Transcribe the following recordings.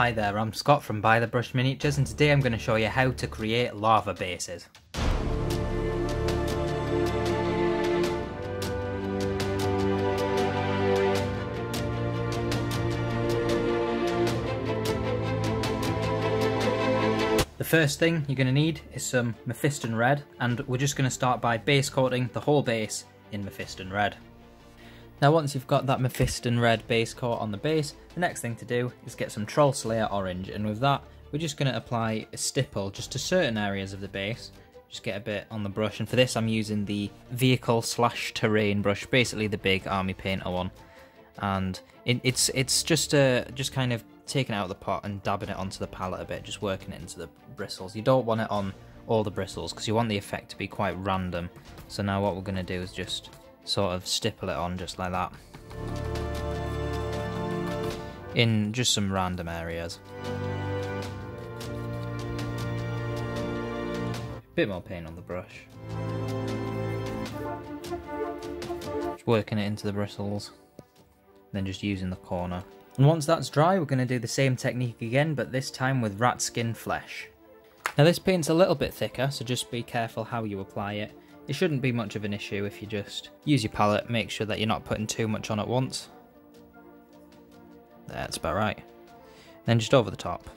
Hi there, I'm Scott from By the Brush Miniatures and today I'm going to show you how to create lava bases. The first thing you're going to need is some Mephiston Red and we're just going to start by base coating the whole base in Mephiston Red. Now once you've got that Mephiston red base coat on the base, the next thing to do is get some Trollslayer Orange and with that we're just going to apply a stipple just to certain areas of the base. Just get a bit on the brush and for this I'm using the vehicle slash terrain brush, basically the big army painter one. And it, it's it's just uh, just kind of taking out of the pot and dabbing it onto the palette a bit, just working it into the bristles. You don't want it on all the bristles because you want the effect to be quite random. So now what we're going to do is just sort of stipple it on just like that. In just some random areas. Bit more paint on the brush. Just working it into the bristles. Then just using the corner. And once that's dry, we're going to do the same technique again, but this time with Ratskin Flesh. Now this paint's a little bit thicker, so just be careful how you apply it. It shouldn't be much of an issue if you just use your palette, make sure that you're not putting too much on at once. That's about right. Then just over the top.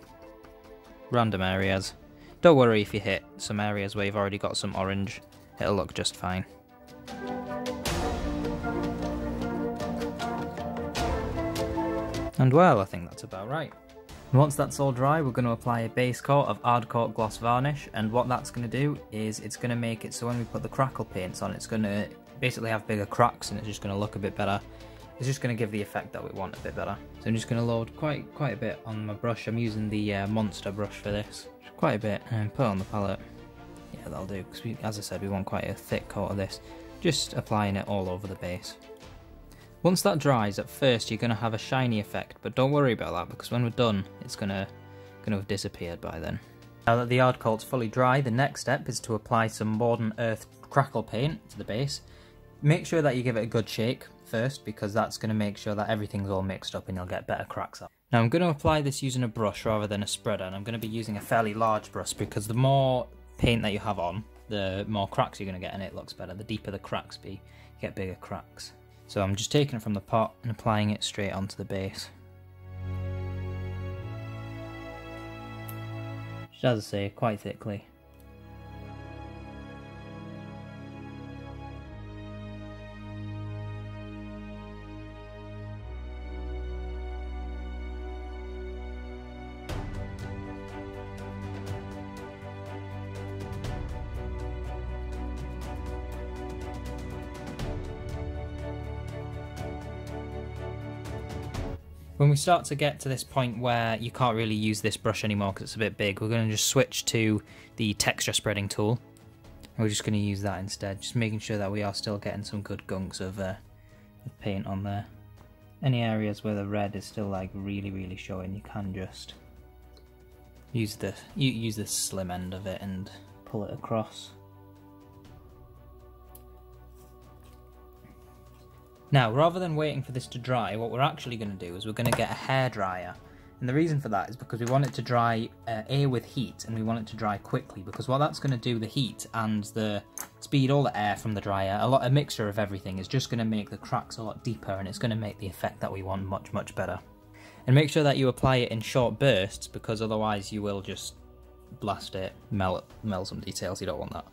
Random areas. Don't worry if you hit some areas where you've already got some orange, it'll look just fine. And well, I think that's about right. Once that's all dry, we're going to apply a base coat of Ardcoat Gloss Varnish, and what that's going to do is it's going to make it so when we put the crackle paints on, it's going to basically have bigger cracks and it's just going to look a bit better. It's just going to give the effect that we want a bit better. So I'm just going to load quite quite a bit on my brush. I'm using the uh, Monster brush for this. Quite a bit, and put on the palette. Yeah, that'll do, because as I said, we want quite a thick coat of this. Just applying it all over the base. Once that dries, at first you're going to have a shiny effect, but don't worry about that because when we're done, it's going to, going to have disappeared by then. Now that the hard coat's fully dry, the next step is to apply some Modern Earth Crackle paint to the base. Make sure that you give it a good shake first because that's going to make sure that everything's all mixed up and you'll get better cracks up. Now I'm going to apply this using a brush rather than a spreader and I'm going to be using a fairly large brush because the more paint that you have on, the more cracks you're going to get and it looks better. The deeper the cracks be, you get bigger cracks. So I'm just taking it from the pot and applying it straight onto the base. Just as I say, quite thickly. When we start to get to this point where you can't really use this brush anymore because it's a bit big, we're going to just switch to the texture spreading tool. We're just going to use that instead, just making sure that we are still getting some good gunks of, uh, of paint on there. Any areas where the red is still like really really showing, you can just use the use the slim end of it and pull it across. Now, rather than waiting for this to dry, what we're actually going to do is we're going to get a hair dryer. And the reason for that is because we want it to dry uh, air with heat and we want it to dry quickly because what that's going to do, the heat and the speed, all the air from the dryer, a lot a mixture of everything is just going to make the cracks a lot deeper and it's going to make the effect that we want much, much better. And make sure that you apply it in short bursts because otherwise you will just blast it, melt, melt some details, you don't want that.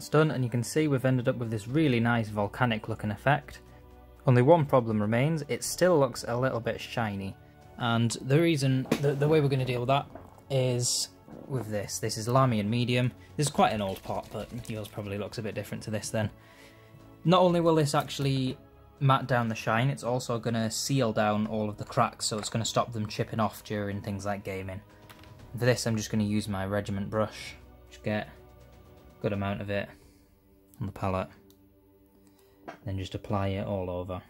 That's done and you can see we've ended up with this really nice volcanic looking effect. Only one problem remains, it still looks a little bit shiny. And the reason, the, the way we're going to deal with that is with this. This is Lahmian Medium. This is quite an old pot, but yours probably looks a bit different to this then. Not only will this actually matte down the shine, it's also going to seal down all of the cracks, so it's going to stop them chipping off during things like gaming. For this I'm just going to use my regiment brush, just get good amount of it on the palette. Then just apply it all over.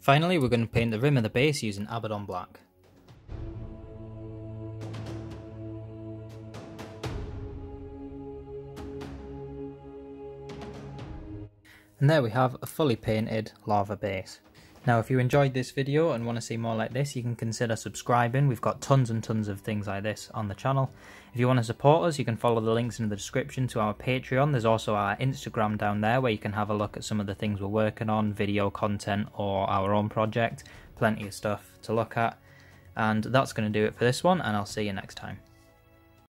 Finally, we're going to paint the rim of the base using Abaddon Black. And there we have a fully painted lava base. Now if you enjoyed this video and want to see more like this, you can consider subscribing. We've got tons and tons of things like this on the channel. If you want to support us, you can follow the links in the description to our Patreon. There's also our Instagram down there where you can have a look at some of the things we're working on, video content or our own project. Plenty of stuff to look at. And that's going to do it for this one, and I'll see you next time.